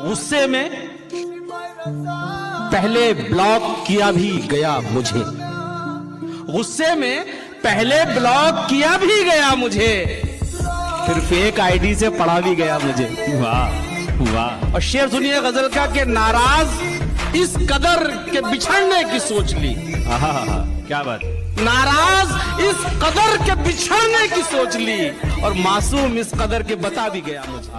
गुस्से में पहले ब्लॉक किया भी गया मुझे। गुस्से में पहले ब्लॉक किया भी गया मुझे। फिर फेक आईडी से पढ़ा भी गया मुझे। वाह वाह। और शेर सुनिए गज़ल का के नाराज़ इस कदर के बिछड़ने की सोच ली। आहा, आहा, क्या बात। नाराज़ इस कदर के बिछड़ने की सोच ली। और मासूम इस कदर के बता भी गया मुझे।